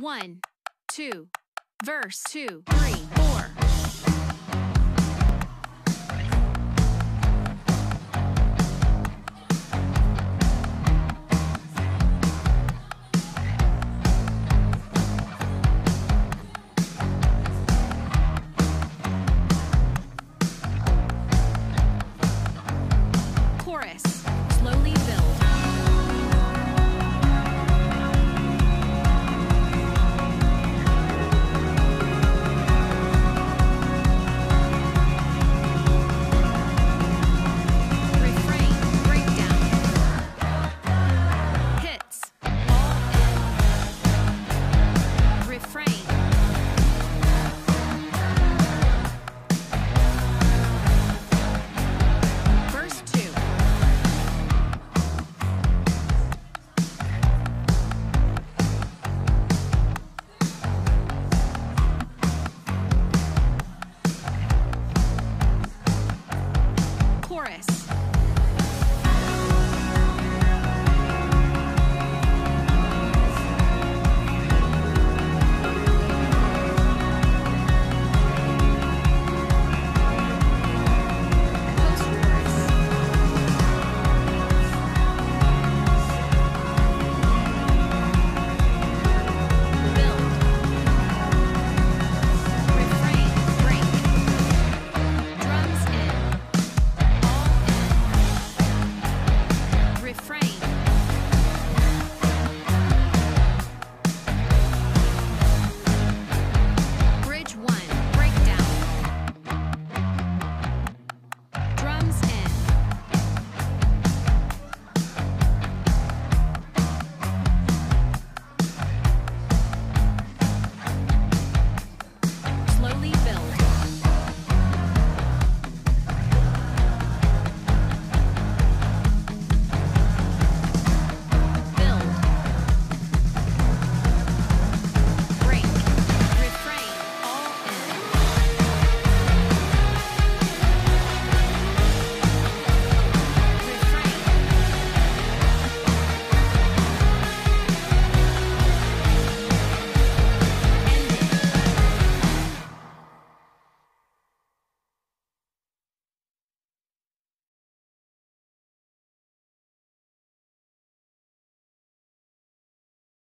One, two, verse two, three.